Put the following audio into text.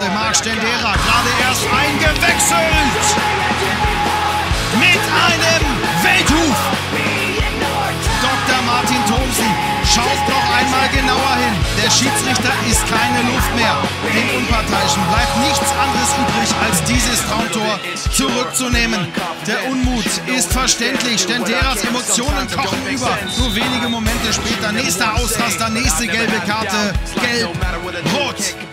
Der Marc Stendera gerade erst eingewechselt. Mit einem Welthuf. Dr. Martin Thomsen schaut noch einmal genauer hin. Der Schiedsrichter ist keine Luft mehr. Den Unparteiischen bleibt nichts anderes übrig, als dieses Traumtor zurückzunehmen. Der Unmut ist verständlich. Stenderas Emotionen kochen über. Wenige Momente später nächster Ausraster, nächste gelbe Karte. Gelb, rot.